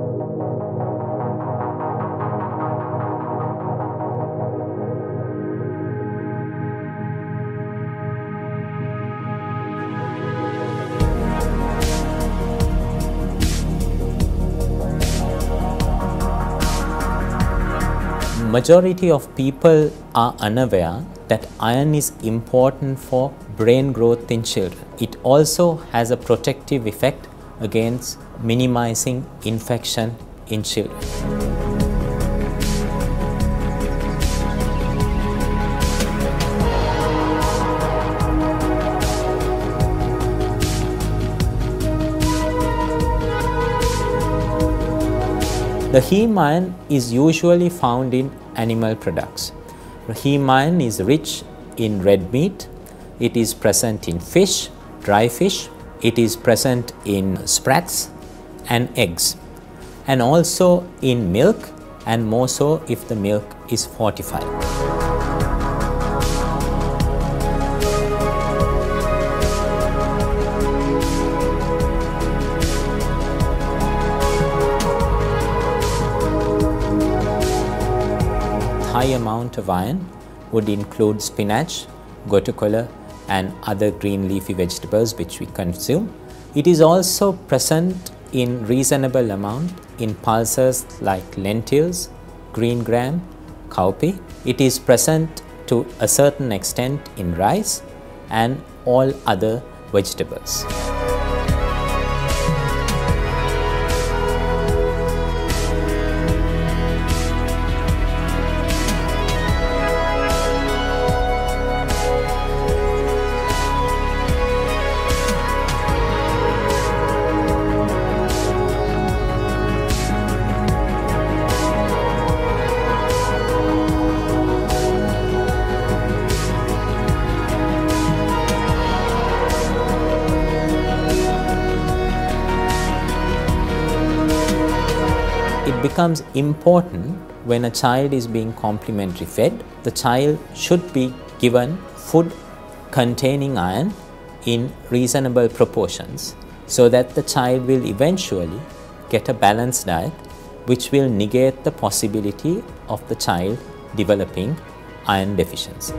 Majority of people are unaware that iron is important for brain growth in children. It also has a protective effect against minimizing infection in children. The heme iron is usually found in animal products. Heme iron is rich in red meat, it is present in fish, dry fish, it is present in sprats and eggs and also in milk and more so if the milk is fortified. high amount of iron would include spinach, gotu and other green leafy vegetables which we consume. It is also present in reasonable amount in pulses like lentils, green gram, cowpea. It is present to a certain extent in rice and all other vegetables. Becomes important when a child is being complementary fed. The child should be given food containing iron in reasonable proportions so that the child will eventually get a balanced diet which will negate the possibility of the child developing iron deficiency.